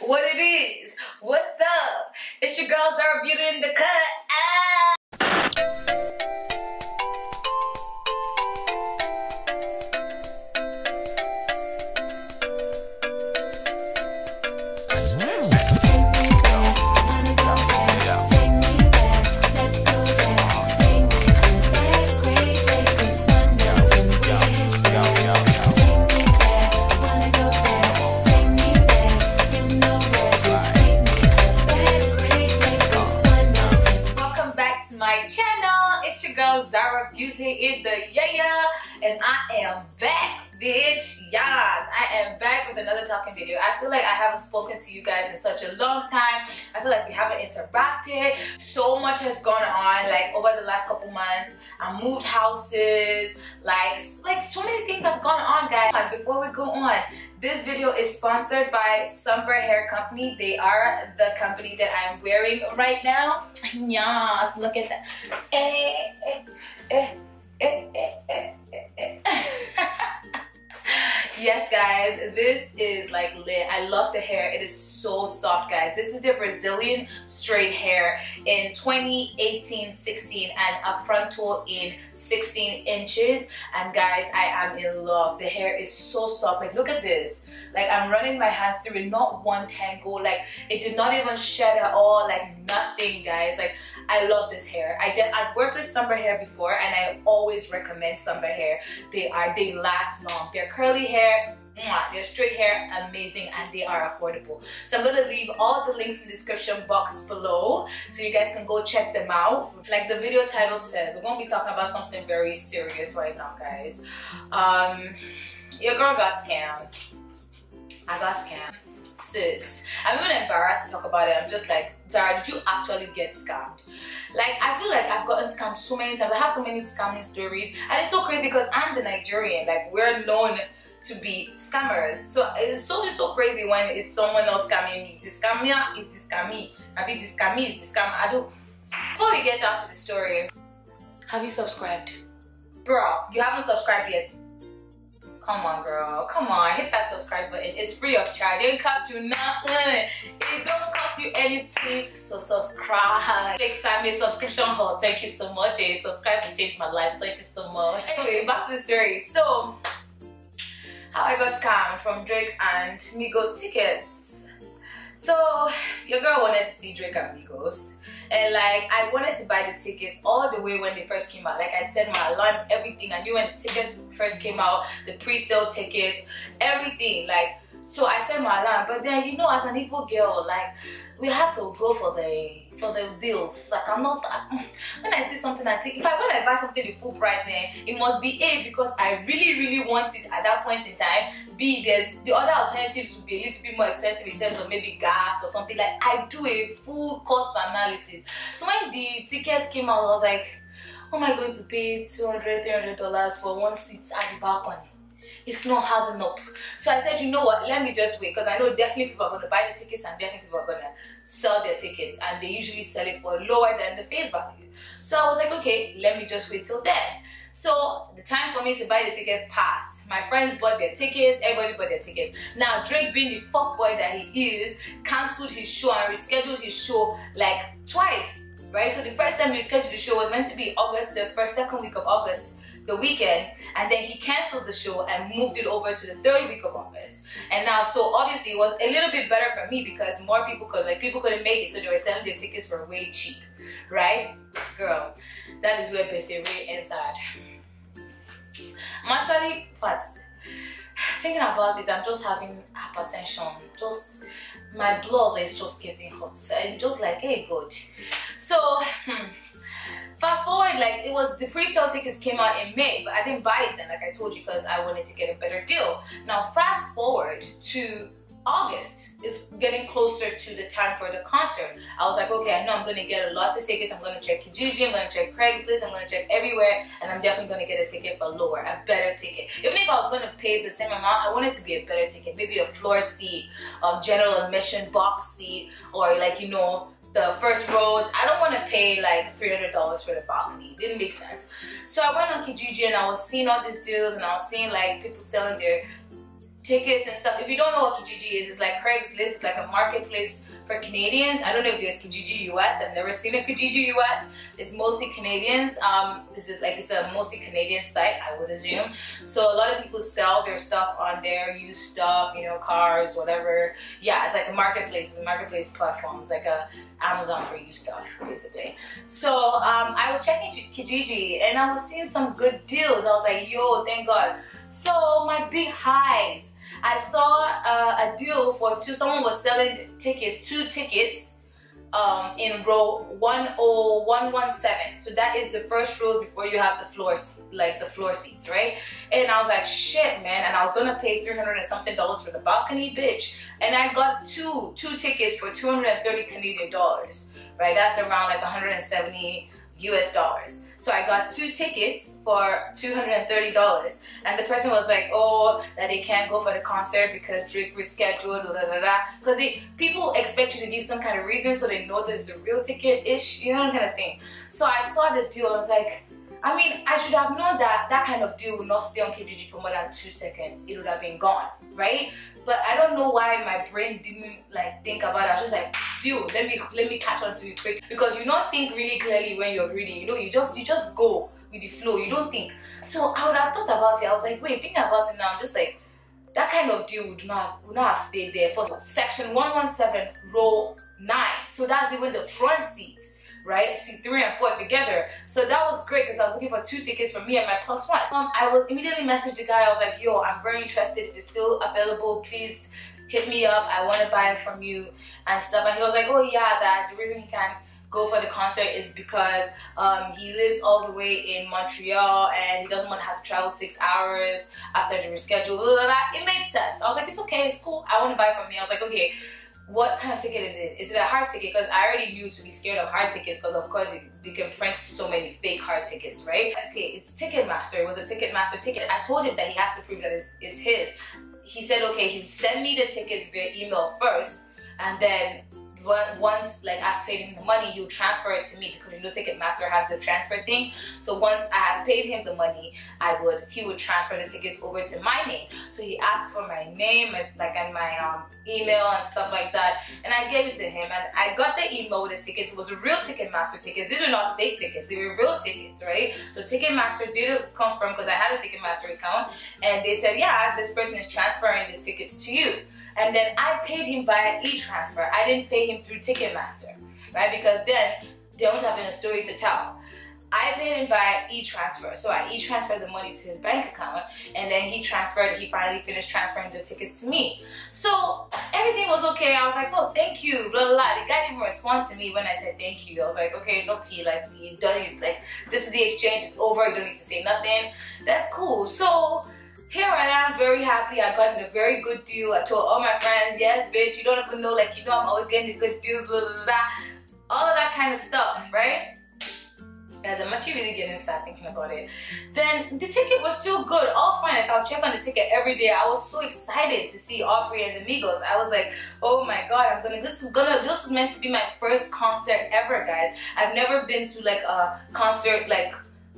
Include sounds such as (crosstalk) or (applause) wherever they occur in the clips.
what it is. What's up? It's your girl Zara Beauty in the cut. My channel. It's your girl Zara Beauty in the yeah yeah, and I am back, bitch. Yes, I am back with another talking video. I feel like I haven't spoken to you guys in such a long time. I feel like we haven't interacted. So much has gone on, like over the last couple months. I moved houses, like like so many things have gone on, guys. Like before we go on, this video is sponsored by Sunber Hair Company. They are the company that I'm wearing right now. (laughs) Yes, look at that. Eh, eh, eh, eh, eh, eh, eh, eh. (laughs) yes, guys, this is like lit. I love the hair. It is so soft, guys. This is the Brazilian straight hair in 2018-16 and a frontal in 16 inches. And guys, I am in love. The hair is so soft. Like, look at this. Like, I'm running my hands through it, not one tangle. Like, it did not even shed at all. Like, nothing, guys. Like, I love this hair. I did, I've worked with Sunber hair before, and I always recommend Sunber hair. They are they last long. They're curly hair, they're straight hair, amazing, and they are affordable. So I'm gonna leave all the links in the description box below, so you guys can go check them out. Like the video title says, we're gonna be talking about something very serious right now, guys. Um, your girl got scammed. I got scammed sis. I'm even embarrassed to talk about it. I'm just like, Zara, did you actually get scammed? Like, I feel like I've gotten scammed so many times. I have so many scamming stories. And it's so crazy because I'm the Nigerian. Like, we're known to be scammers. So it's so so crazy when it's someone else scamming me. The scammer is the scammy. I mean, the scammy is the scam. I don't. Before we get down to the story, have you subscribed? Girl, you haven't subscribed yet. Come on, girl. Come on. Hit that subscribe button. It's free of charge. It cost you nothing. It don't cost you anything So subscribe. Like Sammy subscription hall. Thank you so much. A subscribe to change my life. Thank you so much. Anyway, back to the story. So, how I got scammed from Drake and Migos tickets. So, your girl wanted to see Drake and Migos and like I wanted to buy the tickets all the way when they first came out. Like I said, my alarm, everything. I knew when the tickets first came out, the pre-sale tickets, everything. Like so, I set my alarm. But then you know, as an Igbo girl, like we have to go for the for the deals. Like I'm not. I, (laughs) when I see something, I see. If I when I buy something at full price, then it must be A because I really really want it at that point in time. B there's the other alternatives would be a little bit more expensive in terms of maybe gas or something. Like I do a full cost analysis. So when the tickets came out, I was like, how am I going to pay 200 300 dollars for one seat at the balcony? It's not having up. So I said, you know what, let me just wait because I know definitely people are going to buy the tickets and definitely people are going to sell their tickets and they usually sell it for lower than the face value. So I was like, okay, let me just wait till then. So the time for me to buy the tickets passed. My friends bought their tickets, everybody bought their tickets. Now Drake being the fuck boy that he is, cancelled his show and rescheduled his show like twice. Right? So the first time he rescheduled the show was meant to be August, the first second week of August the weekend and then he canceled the show and moved it over to the third week of August. And now, so obviously it was a little bit better for me because more people could, like people couldn't make it, so they were selling their tickets for way cheap, right? Girl, that is where Bessie entered. I'm actually fat. Thinking about this, I'm just having hypertension. Just my blood is just getting hot. So it's just like, hey, good. So, hmm, fast forward like it was the pre-sale tickets came out in may but i didn't buy it then like i told you because i wanted to get a better deal. Now fast forward to august is getting closer to the time for the concert. I was like okay i know i'm gonna get a lot of tickets. I'm gonna check kijiji i'm gonna check craigslist i'm gonna check everywhere and i'm definitely gonna get a ticket for lower a better ticket. Even if i was gonna pay the same amount i wanted to be a better ticket maybe a floor seat um, general admission box seat or like you know the first rows. I don't want to pay like $300 for the balcony. It didn't make sense. So I went on Kijiji and I was seeing all these deals and I was seeing like people selling their tickets and stuff. If you don't know what Kijiji is, it's like Craigslist. It's like a marketplace for Canadians. I don't know if there's Kijiji US. I've never seen a Kijiji US. It's mostly Canadians. Um, this is like it's a mostly Canadian site, I would assume. So a lot of people sell their stuff on there, used stuff, you know, cars, whatever. Yeah, it's like a marketplace. It's a marketplace platform. It's like a Amazon for you stuff, basically. So um, I was checking Kijiji and I was seeing some good deals. I was like, yo, thank God. So my big highs I saw uh, a deal for two, someone was selling tickets, two tickets um, in row 10117. So that is the first rows before you have the floors, like the floor seats, right? And I was like, shit, man. And I was gonna pay 300 and something dollars for the balcony, bitch. And I got two, two tickets for 230 Canadian dollars, right? That's around like 170 US dollars. So I got two tickets for $230. And the person was like, oh, that they can't go for the concert because Drake rescheduled, da da da. Because people expect you to give some kind of reason so they know this is a real ticket-ish, you know, kind of thing. So I saw the deal, I was like, I mean, I should have known that that kind of deal would not stay on Kijiji for more than two seconds. It would have been gone, right? But I don't know why my brain didn't like think about it. I was just like, deal, let me let me catch on to it quick. Because you don't think really clearly when you're reading, you know, you just you just go with the flow, you don't think. So I would have thought about it. I was like, wait, thinking about it now, I'm just like, that kind of deal would not would not have stayed there for section 117 row 9. So that's even the front seats right? See three and four together. So that was great because I was looking for two tickets for me and my plus one. Um, I was immediately messaged the guy. I was like, yo, I'm very interested. If it's still available, please hit me up. I want to buy it from you and stuff. And he was like, oh yeah, that the reason he can't go for the concert is because um, he lives all the way in Montreal and he doesn't want to have to travel six hours after the reschedule. Blah, blah, blah. It made sense. I was like, it's okay, it's cool. I want to buy from me. I was like, okay, what kind of ticket is it? Is it a hard ticket? Because I already knew to be scared of hard tickets because of course you, you, can print so many fake hard tickets, right? Okay, it's Ticketmaster. It was a Ticketmaster ticket. I told him that he has to prove that it's, it's his. He said, okay, he send me the tickets via email first and then once like I've paid him the money, he'll transfer it to me because you know Ticketmaster has the transfer thing. So once I had paid him the money, I would he would transfer the tickets over to my name. So he asked for my name and like and my um, email and stuff like that, and I gave it to him. And I got the email with the tickets. It was real Ticketmaster tickets. These were not fake tickets; they were real tickets, right? So Ticketmaster did confirm because I had a Ticketmaster account, and they said, yeah, this person is transferring these tickets to you. And then I paid him via e-transfer. I didn't pay him through Ticketmaster, right? Because then there wouldn't have been a story to tell. I paid him via e-transfer. So I e-transferred the money to his bank account and then he transferred, he finally finished transferring the tickets to me. So everything was okay. I was like, oh, thank you, blah, blah, blah. The guy didn't respond to me when I said thank you. I was like, okay, no P, like, you done it. Like, this is the exchange, it's over, you don't need to say nothing. That's cool. So here I am very happy. I got a very good deal. I told all my friends, yes, bitch, you don't even know, like, you know, I'm always getting good deals, blah, blah, blah. All of that kind of stuff, right? Guys, I'm actually really getting sad thinking about it. Then the ticket was still good, all fine. Like, I'll check on the ticket every day. I was so excited to see Aubrey and the Migos. I was like, oh my god, I'm gonna, this is gonna, this is meant to be my first concert ever, guys. I've never been to like a concert, like,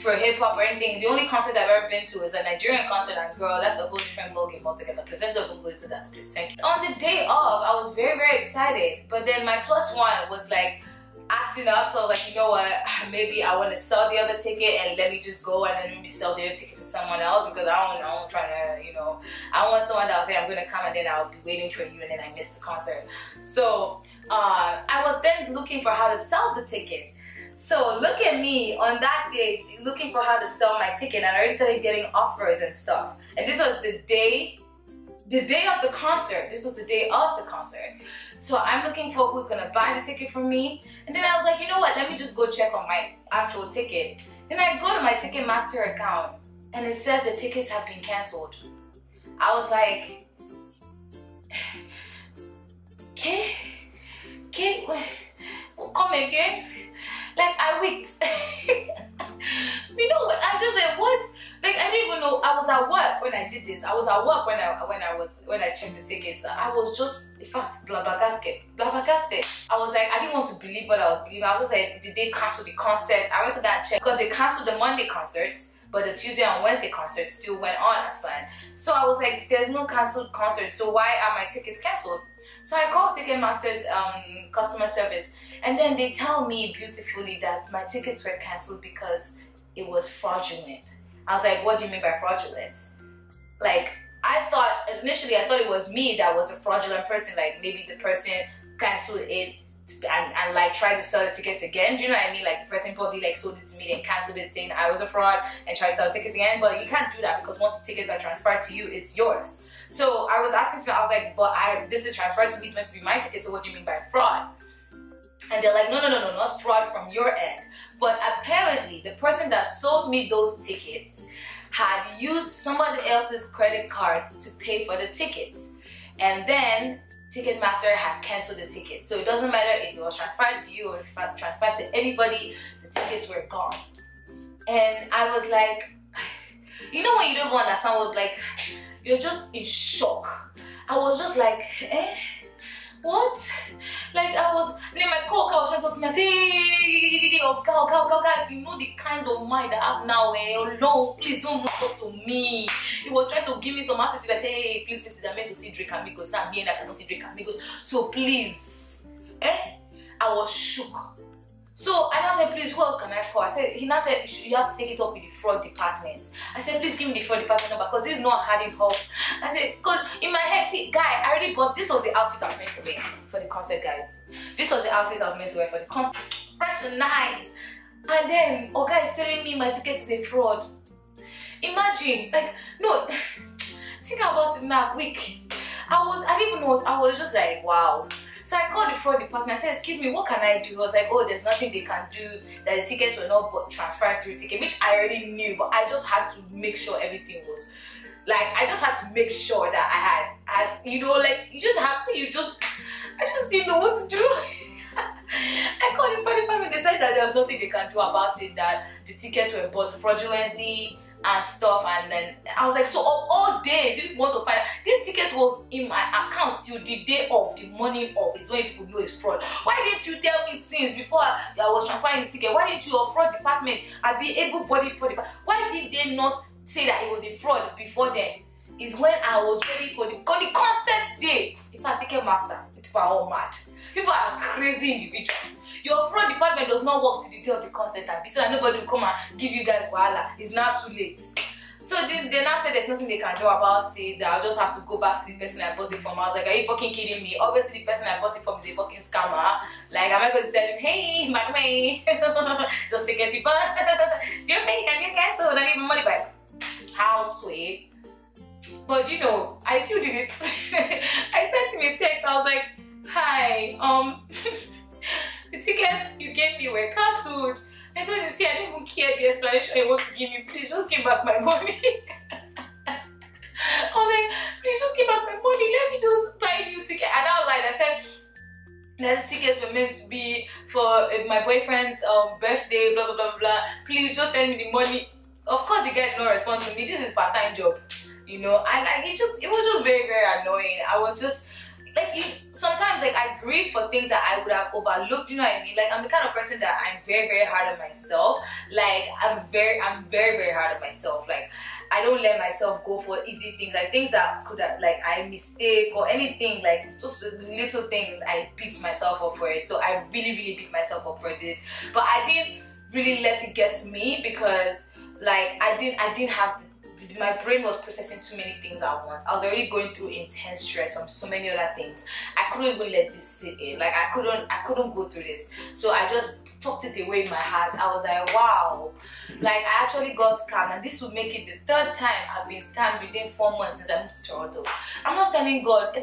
for hip hop or anything. The only concert I've ever been to is a Nigerian concert, and girl, that's a whole different ballgame altogether. Please let's not go into that, please. Thank you. On the day of, I was very very excited, but then my plus one was like acting up. So like, you know what? (sighs) Maybe I want to sell the other ticket and let me just go and then maybe sell the other ticket to someone else because I don't, I don't try to, you know, I want someone that will say I'm gonna come and then I'll be waiting for you and then I missed the concert. So uh, I was then looking for how to sell the ticket. So look at me on that day looking for how to sell my ticket and I already started getting offers and stuff. And this was the day, the day of the concert. This was the day of the concert. So I'm looking for who's gonna buy the ticket from me. And then I was like, you know what, let me just go check on my actual ticket. Then I go to my Ticketmaster account and it says the tickets have been canceled. I was like, okay, okay, come again? Like I winked. (laughs) you know what? I just said what? Like I didn't even know I was at work when I did this. I was at work when I when I was when I checked the tickets. I was just in fact blabbergasted. Blabbergasted. I was like I didn't want to believe what I was believing. I was just like, did they cancel the concert? I went to that check because they canceled the Monday concert but the Tuesday and Wednesday concert still went on as planned. So I was like, there's no cancelled concert, so why are my tickets cancelled? So I called Ticketmaster's um, customer service, and then they tell me beautifully that my tickets were cancelled because it was fraudulent. I was like, what do you mean by fraudulent? Like, I thought initially I thought it was me that was a fraudulent person. Like maybe the person canceled it and, and like tried to sell the tickets again. Do you know what I mean? Like the person probably like sold it to me and canceled it saying I was a fraud and tried to sell tickets again. But you can't do that because once the tickets are transferred to you, it's yours. So I was asking, to I was like, but I this is transferred to me, it's meant to be my ticket. So what do you mean by fraud? And they're like, no, no, no, no, not fraud from your end. But apparently, the person that sold me those tickets had used somebody else's credit card to pay for the tickets. And then Ticketmaster had canceled the tickets. So it doesn't matter if it was transferred to you or transferred to anybody, the tickets were gone. And I was like, (sighs) you know when you don't understand, was like, you're just in shock. I was just like, eh? what? Like I was, then my co-worker was trying to talk to me. I say, hey, God, God, God, God, you know the kind of mind I have now. Eh? Oh no, please don't talk to me. He was trying to give me some attitude. I say, hey, please, please, I'm meant to see Drake Amigos. Now me and I cannot see Drake Amigos. So please, eh? I was shook. So I now said, please, what can I for? I said, he now said, you have to take it up with the fraud department. I said, please give me the fraud department number because this is not hard help. I said, because in my head, see, guy, I already bought, this was the outfit I was meant to wear for the concert, guys. This was the outfit I was meant to wear for the concert. Fresh and nice. And then, oh guy is telling me my ticket is a fraud. Imagine, like, no, (sighs) think about it now, week. I was, I didn't even know, I was just like, wow. So I called the fraud department. I said, excuse me, what can I do? I was like, oh, there's nothing they can do. That the tickets were not transferred through ticket, which I already knew, but I just had to make sure everything was like I just had to make sure that I had, had you know, like you just have to, you just, I just didn't know what to do. (laughs) I called the fraud department. They said that there was nothing they can do about it. That the tickets were bought fraudulently and stuff and then I was like so of all days you want to find out this ticket was in my account till the day of the morning of it's when people know it's fraud. Why didn't you tell me since before I, was transferring the ticket? Why didn't your fraud department? I be able bodied for the why did they not say that it was a fraud before then? Is when I was ready for the, for the concert day. If I ticket master people are all mad. People are crazy individuals your fraud department does not work to the day of the concert and so nobody will come and give you guys wahala. It's now too late. So they, they now said there's nothing they can do about it. I'll just have to go back to the person i bought it from i was like are you fucking kidding me? Obviously the person i bought it from is a fucking scammer. Like am i going to tell him hey the way (laughs) just take a (laughs) sip you're fake and you're cancelled and I need my money back. How sweet. But you know i still did it. (laughs) I sent him a text. I was like hi um the tickets you gave me were cancelled. I told him, see, I don't even care the explanation you want to give me. Please just give back my money. (laughs) I was like, please just give back my money. Let me just buy a new ticket. And I was like, I said, those tickets were meant to be for uh, my boyfriend's um, birthday, blah, blah, blah, blah. Please just send me the money. Of course, the guy did not respond to me. This is part-time job, you know. And like, it just, it was just very, very annoying. I was just, like you sometimes like I grieve for things that I would have overlooked, you know what I mean? Like I'm the kind of person that I'm very, very hard on myself. Like I'm very I'm very, very hard on myself. Like I don't let myself go for easy things, like things that could have like I mistake or anything, like just little things I beat myself up for it. So I really, really beat myself up for this. But I didn't really let it get me because like I didn't I didn't have the my brain was processing too many things at once. I was already going through intense stress from so many other things. I couldn't even let this sit in. Like I couldn't I couldn't go through this. So I just tucked it away in my heart. I was like, wow. Like I actually got scammed and this would make it the third time I've been scammed within four months since I moved to Toronto. I'm not telling God,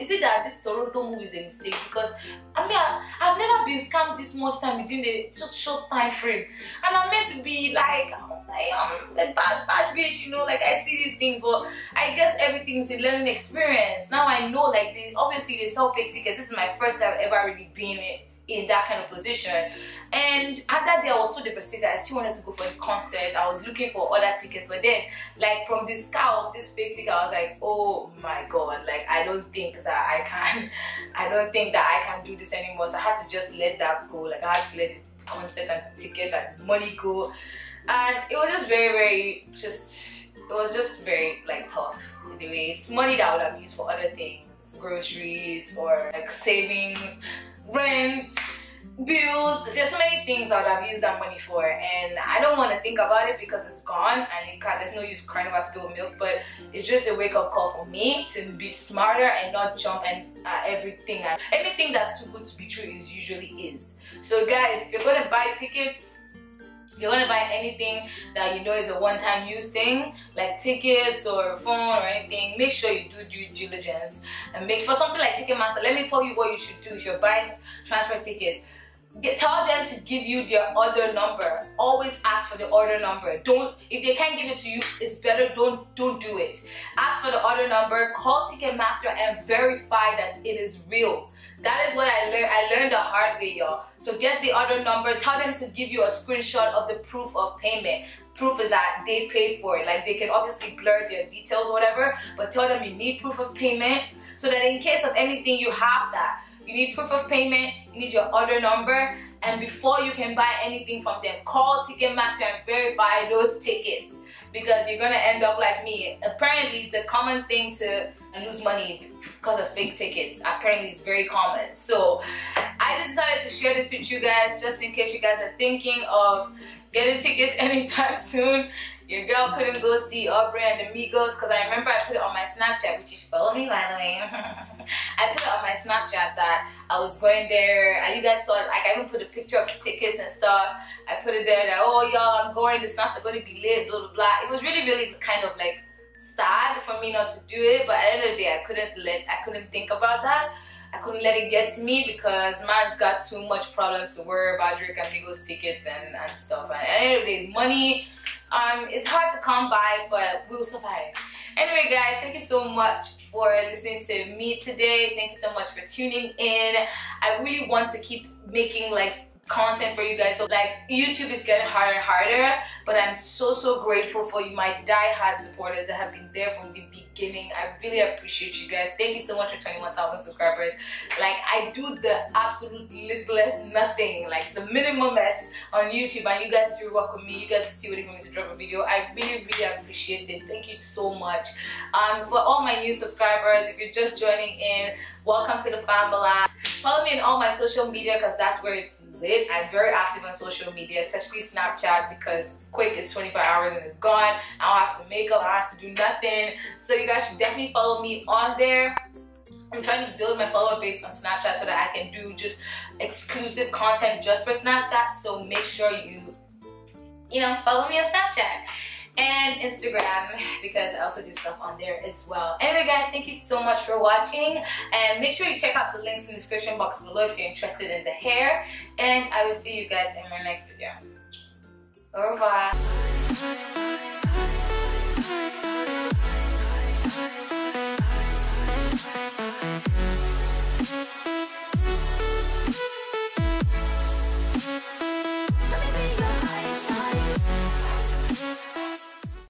is it that this Toronto move is a mistake? Because I mean I, have never been scammed this much time within a short, short time frame. And I'm meant to be like I am a bad bad bitch, you know, like I see these things, but I guess everything's a learning experience. Now I know like they obviously they sell fake tickets. This is my first time ever really being it in that kind of position. And at that day, I was so devastated. I still wanted to go for the concert. I was looking for other tickets, but then, like from the scout, of this fake ticket, I was like, oh my god, like I don't think that I can, (laughs) I don't think that I can do this anymore. So I had to just let that go. Like I had to let the concert and ticket and money go. And it was just very very just it was just very like tough it. It's money that I would have used for other things, groceries or like savings, rent, bills. There's so many things I would have used that money for, and I don't want to think about it because it's gone and it can't, there's no use crying about spilled milk. But it's just a wake up call for me to be smarter and not jump and uh, everything. And anything that's too good to be true is usually is. So guys, if you're gonna buy tickets if you're gonna buy anything that you know is a one-time use thing, like tickets or phone or anything, make sure you do due diligence and make for something like Ticketmaster. Let me tell you what you should do if you're buying transfer tickets. Get, tell them to give you their order number. Always ask for the order number. Don't if they can't give it to you, it's better don't don't do it. Ask for the order number. Call Ticketmaster and verify that it is real. That is what I learned. I learned the hard way, y'all. So get the order number. Tell them to give you a screenshot of the proof of payment. Proof that they paid for it. Like they can obviously blur their details whatever, but tell them you need proof of payment so that in case of anything, you have that. You need proof of payment, you need your order number, and before you can buy anything from them, call Ticketmaster and verify those tickets because you're gonna end up like me. Apparently, it's a common thing to lose money because of fake tickets. Apparently, it's very common. So, I decided to share this with you guys just in case you guys are thinking of getting tickets (laughs) anytime soon. Your girl couldn't go see Aubrey and the Migos because I remember I put it on my Snapchat, which should follow me by the way. (laughs) I put it on my Snapchat that I was going there and you guys saw it. Like I even put a picture of the tickets and stuff. I put it there that, oh y'all, I'm going, the snaps are going to be lit, blah, blah, blah. It was really, really kind of like sad for me not to do it, but at the end of the day, I couldn't let, I couldn't think about that. I couldn't let it get to me because man's got too much problems to worry about Drake and Migos tickets and, and stuff. And at the end of the day, it's money um, it's hard to come by, but we'll survive. Anyway, guys, thank you so much for listening to me today. Thank you so much for tuning in. I really want to keep making like content for you guys. So like YouTube is getting harder and harder, but I'm so so grateful for you, my die-hard supporters that have been there from the beginning. I really appreciate you guys. Thank you so much for 21,000 subscribers. Like I do the absolute littlest nothing, like the minimumest on YouTube, and you guys do work with me. You guys are still waiting for me to drop a video. I really really appreciate it. Thank you so much. Um, for all my new subscribers, if you're just joining in, welcome to the family. Follow me on all my social media because that's where it's I'm very active on social media, especially Snapchat because it's quick, it's 24 hours and it's gone. I don't have to make up, I don't have to do nothing. So you guys should definitely follow me on there. I'm trying to build my follower base on Snapchat so that I can do just exclusive content just for Snapchat. So make sure you, you know, follow me on Snapchat and Instagram because I also do stuff on there as well. Anyway guys, thank you so much for watching and make sure you check out the links in the description box below if you're interested in the hair and I will see you guys in my next video. Bye bye.